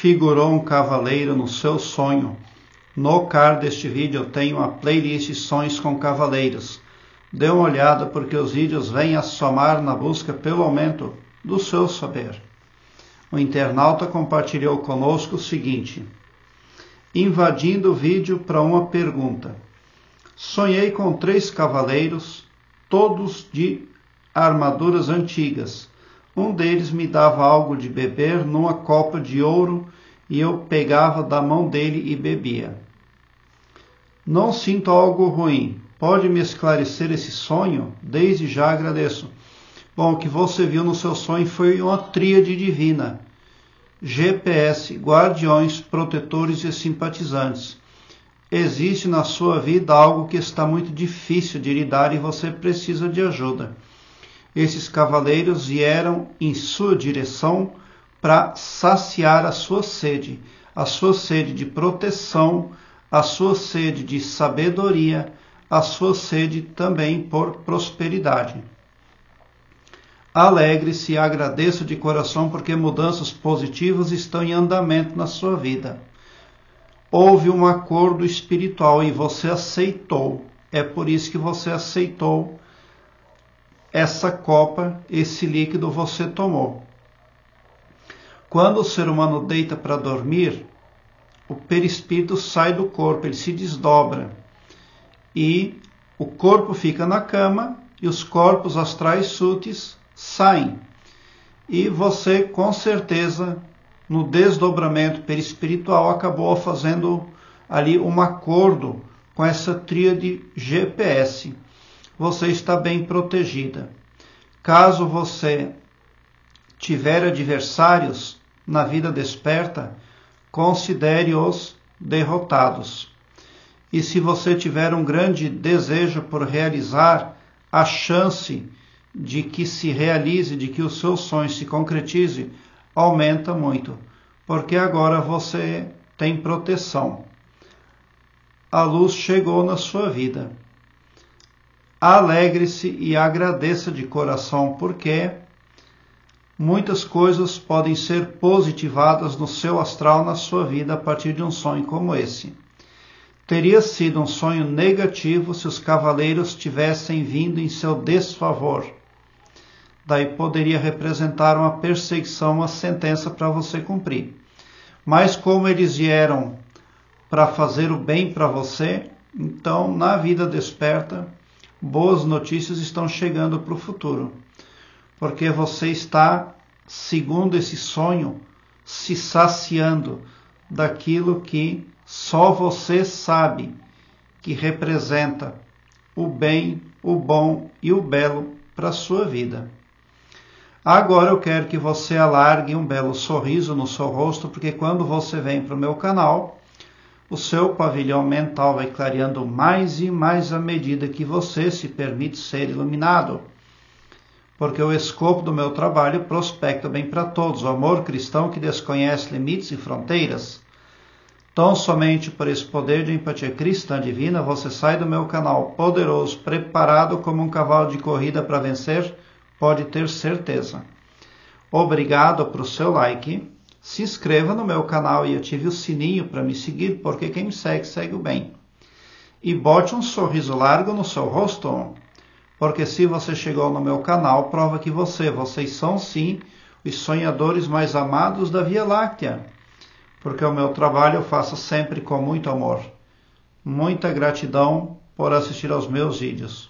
figurou um cavaleiro no seu sonho. No card deste vídeo eu tenho a playlist Sonhos com Cavaleiros. Dê uma olhada porque os vídeos vêm a somar na busca pelo aumento do seu saber. O internauta compartilhou conosco o seguinte: invadindo o vídeo para uma pergunta. Sonhei com três cavaleiros, todos de armaduras antigas. Um deles me dava algo de beber numa copa de ouro e eu pegava da mão dele e bebia. Não sinto algo ruim. Pode me esclarecer esse sonho? Desde já agradeço. Bom, o que você viu no seu sonho foi uma tríade divina. GPS, guardiões, protetores e simpatizantes. Existe na sua vida algo que está muito difícil de lidar e você precisa de ajuda. Esses cavaleiros vieram em sua direção para saciar a sua sede, a sua sede de proteção, a sua sede de sabedoria, a sua sede também por prosperidade. Alegre-se e agradeça de coração porque mudanças positivas estão em andamento na sua vida. Houve um acordo espiritual e você aceitou. É por isso que você aceitou essa copa, esse líquido você tomou. Quando o ser humano deita para dormir, o perispírito sai do corpo, ele se desdobra. E o corpo fica na cama e os corpos astrais súteis saem. E você, com certeza, no desdobramento perispiritual, acabou fazendo ali um acordo com essa tríade GPS. Você está bem protegida. Caso você tiver adversários na vida desperta, considere-os derrotados. E se você tiver um grande desejo por realizar, a chance de que se realize, de que o seu sonho se concretize, aumenta muito, porque agora você tem proteção. A luz chegou na sua vida. Alegre-se e agradeça de coração, porque muitas coisas podem ser positivadas no seu astral na sua vida a partir de um sonho como esse. Teria sido um sonho negativo se os cavaleiros tivessem vindo em seu desfavor daí poderia representar uma perseguição, uma sentença para você cumprir. Mas como eles vieram para fazer o bem para você, então na vida desperta, boas notícias estão chegando para o futuro. Porque você está, segundo esse sonho, se saciando daquilo que só você sabe que representa o bem, o bom e o belo para a sua vida. Agora eu quero que você alargue um belo sorriso no seu rosto, porque quando você vem para o meu canal, o seu pavilhão mental vai clareando mais e mais à medida que você se permite ser iluminado. Porque o escopo do meu trabalho prospecta bem para todos, o amor cristão que desconhece limites e fronteiras. Tão somente por esse poder de empatia cristã divina, você sai do meu canal poderoso, preparado como um cavalo de corrida para vencer pode ter certeza. Obrigado por seu like. Se inscreva no meu canal e ative o sininho para me seguir, porque quem me segue, segue o bem. E bote um sorriso largo no seu rosto, porque se você chegou no meu canal, prova que você, vocês são sim os sonhadores mais amados da Via Láctea, porque o meu trabalho eu faço sempre com muito amor. Muita gratidão por assistir aos meus vídeos.